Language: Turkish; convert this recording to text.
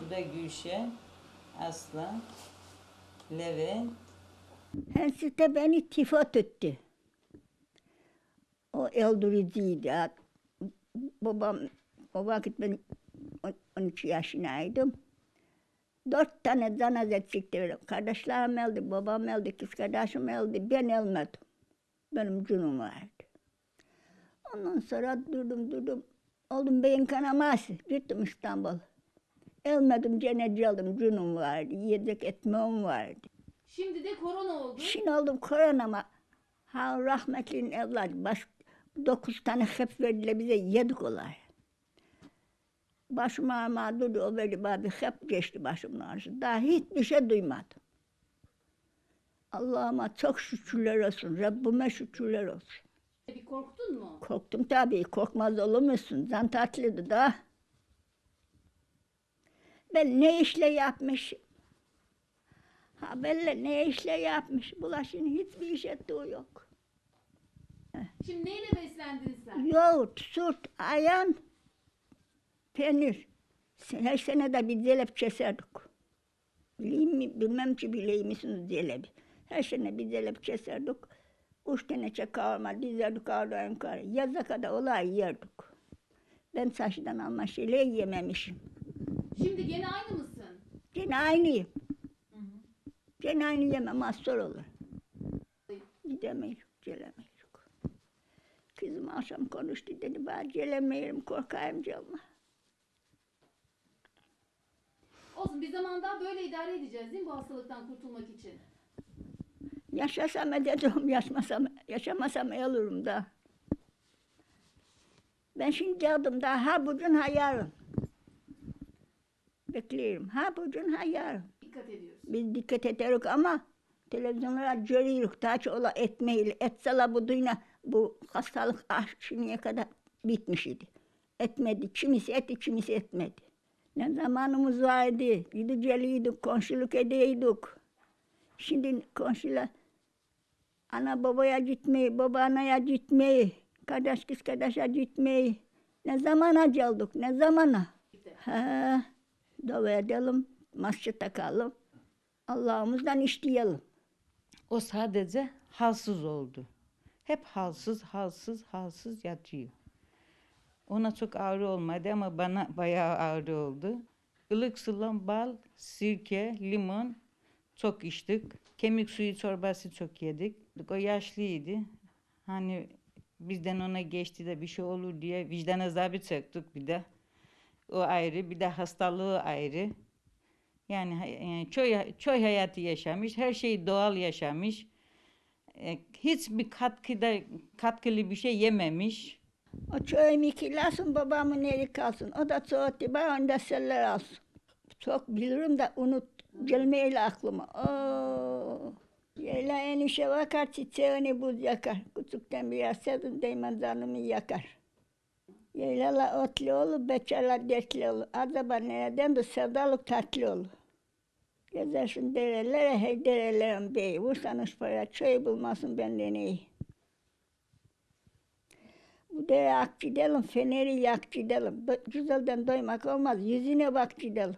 Bu da Gülşen, Aslan, Levent. Hensite beni tifo tuttu. O öldürücüydü. Babam, o vakit ben on- 13 yaşındaydım. Dört tane cenaze çıktı. Kardeşlerim öldü, babam öldü, kız kardeşim öldü. Ben ölmedim. Benim cünüm vardı. Ondan sonra durdum durdum. Oldum beyin kanaması. Gittim İstanbul. Ölmedim, cennet aldım. Cünüm vardı. Yiyecek etmem vardı. Şimdi de korona oldu. Şimdi oldum koronama. Ha rahmetlinin evladı. Baş, dokuz tane hep verdiler bize yedik olay. Başım ağrıma durdu o verdi bana bir hep geçti başımın ağrısı. Daha hiçbir şey duymadım. Allah'ıma çok şükürler olsun. Rabbime şükürler olsun. Bir korktun mu? Korktum tabii. Korkmaz olur musun? Can tatlıydı da. Ben ne işle yapmışım? Ha belli ne işle yapmış. Bulaşın hiçbir iş ettiği yok. Şimdi neyle beslendin sen? Yoğurt, süt, ayran, peynir. Her sene de bir zelep keserdik. Bileyim mi, bilmem ki bileyim misiniz zelebi. Her sene bir zelep keserdik. Üç tane kavurma dizerdik ağırdan yukarı. Yaza kadar olay yerdik. Ben saçtan alma şeyleri yememişim. Şimdi gene aynı mısın? Gene aynıyım. Gene aynı yemem hasta olur. Gidemeyiz, gelemiyoruz. Kızım akşam konuştu dedi, ben gelemiyorum, korkayım canım. Olsun bir zaman daha böyle idare edeceğiz değil mi bu hastalıktan kurtulmak için? Yaşasam edeceğim, yaşamasam, yaşamasam ölürüm da. Ben şimdi geldim daha ha bugün ha yarın. Bekliyorum. Ha bugün ha yarın. Dikkat ediyoruz. Biz dikkat ederiz ama televizyonlara görüyoruz. Çok ola etmeyle. Etseler bu dünya bu hastalık ah şimdiye kadar bitmiş idi. Etmedi. Kimisi etti, kimisi etmedi. Ne zamanımız vardı. Gideceğiydik, komşuluk edeydik. Şimdi komşular ana babaya gitmeyi, baba anaya gitmeyi, kardeş kız kardeşe gitmeyi. Ne zamana geldik, ne zamana? Ha, dua edelim, maske takalım. Allah'ımızdan isteyelim. O sadece halsız oldu. Hep halsız, halsız, halsız yatıyor. Ona çok ağrı olmadı ama bana bayağı ağrı oldu. Ilık sulan bal, sirke, limon çok içtik. Kemik suyu çorbası çok yedik. O yaşlıydı. Hani bizden ona geçti de bir şey olur diye vicdan azabı çektik bir de. O ayrı, bir de hastalığı ayrı. Yani, yani köy, köy hayatı yaşamış, her şey doğal yaşamış. E, hiçbir katkıda katkılı bir şey yememiş. O çöyüm ikilasın babamın eli kalsın. O da soğuttu. Ben onda seller alsın. Çok bilirim de unut. Gelmeyle aklıma. Oo. Yayla enişe bakar çiçeğini buz yakar. Küçükten biraz sevdim değmen canımı yakar. Yaylala otlu olur, beçerler dertli olur. Acaba nereden de sevdalık tatlı olur. Gezersin derelere, hey derelerin beyi. Vursanız para, çöy bulmasın benden iyi. Bu dere ak gidelim, feneri yak gidelim. Güzelden doymak olmaz, yüzüne bak gidelim.